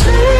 Take